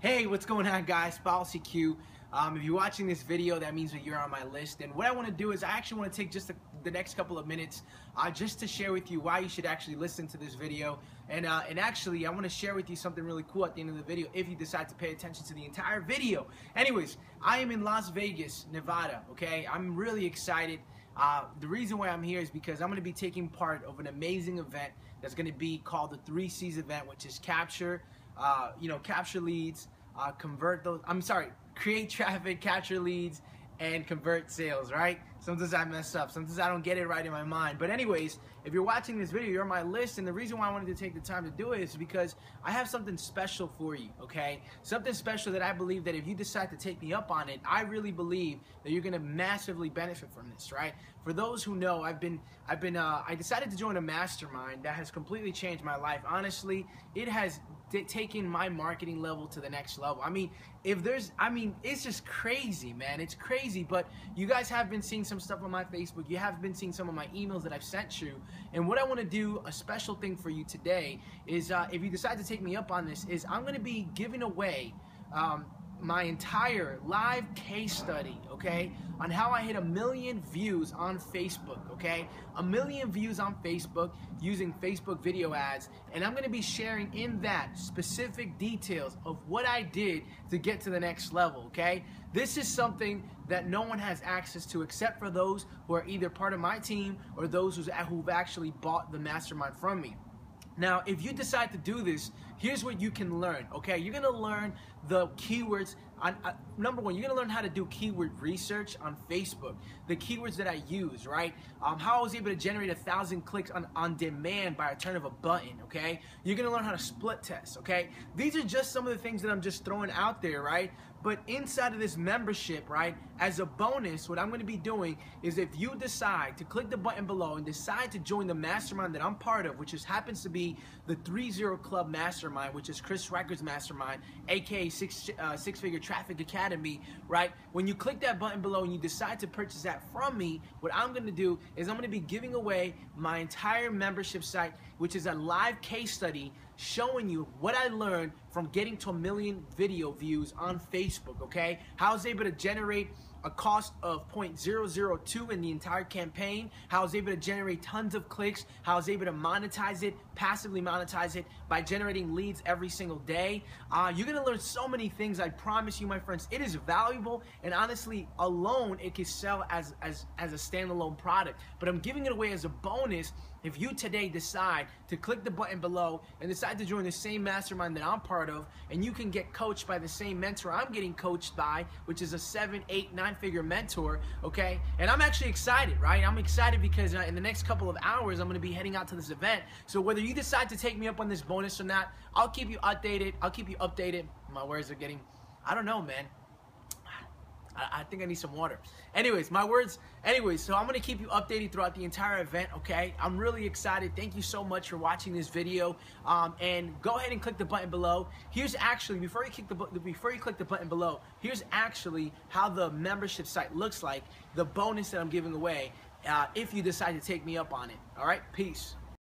Hey, what's going on guys? Paoulo CQ. Um, if you're watching this video, that means that you're on my list. And what I want to do is I actually want to take just the, the next couple of minutes uh, just to share with you why you should actually listen to this video. And, uh, and actually, I want to share with you something really cool at the end of the video if you decide to pay attention to the entire video. Anyways, I am in Las Vegas, Nevada, okay? I'm really excited. Uh, the reason why I'm here is because I'm going to be taking part of an amazing event that's going to be called the Three C's event, which is capture, uh, you know, capture leads, uh, convert those. I'm sorry, create traffic, capture leads, and convert sales. Right? Sometimes I mess up. Sometimes I don't get it right in my mind. But anyways, if you're watching this video, you're on my list, and the reason why I wanted to take the time to do it is because I have something special for you. Okay? Something special that I believe that if you decide to take me up on it, I really believe that you're gonna massively benefit from this. Right? For those who know, I've been, I've been, uh, I decided to join a mastermind that has completely changed my life. Honestly, it has taking my marketing level to the next level. I mean, if there's, I mean, it's just crazy, man. It's crazy. But you guys have been seeing some stuff on my Facebook. You have been seeing some of my emails that I've sent you. And what I want to do, a special thing for you today, is uh, if you decide to take me up on this, is I'm going to be giving away. Um, my entire live case study, okay, on how I hit a million views on Facebook, okay? A million views on Facebook using Facebook video ads, and I'm gonna be sharing in that specific details of what I did to get to the next level, okay? This is something that no one has access to except for those who are either part of my team or those who've actually bought the mastermind from me. Now, if you decide to do this, here's what you can learn, okay? You're gonna learn the keywords. On, uh, number one, you're gonna learn how to do keyword research on Facebook, the keywords that I use, right? Um, how I was able to generate a thousand clicks on, on demand by a turn of a button, okay? You're gonna learn how to split test, okay? These are just some of the things that I'm just throwing out there, right? But inside of this membership, right, as a bonus, what I'm to be doing is if you decide to click the button below and decide to join the mastermind that I'm part of, which is happens to be the 3-0 Club Mastermind, which is Chris Record's Mastermind, aka Six uh, Six Figure Traffic Academy, right? When you click that button below and you decide to purchase that from me, what I'm to do is I'm to be giving away my entire membership site, which is a live case study showing you what I learned from getting to a million video views on Facebook, okay? How I was able to generate a cost of 0.002 in the entire campaign, how I was able to generate tons of clicks, how I was able to monetize it, passively monetize it by generating leads every single day. Uh, you're gonna learn so many things, I promise you, my friends. It is valuable, and honestly, alone, it can sell as, as, as a standalone product. But I'm giving it away as a bonus if you today decide to click the button below and decide to join the same mastermind that I'm part of, and you can get coached by the same mentor I'm getting coached by, which is a seven, eight, nine figure mentor, okay? And I'm actually excited, right? I'm excited because uh, in the next couple of hours, I'm gonna be heading out to this event. So whether you decide to take me up on this bonus or not, I'll keep you updated. I'll keep you updated. My words are getting, I don't know, man. I, think I need some water. Anyways, my words. Anyways, so I'm gonna keep you updated throughout the entire event. Okay, I'm really excited. Thank you so much for watching this video. Um, and go ahead and click the button below. Here's actually before you click the before you click the button below. Here's actually how the membership site looks like. The bonus that I'm giving away. Uh, if you decide to take me up on it. All right, peace.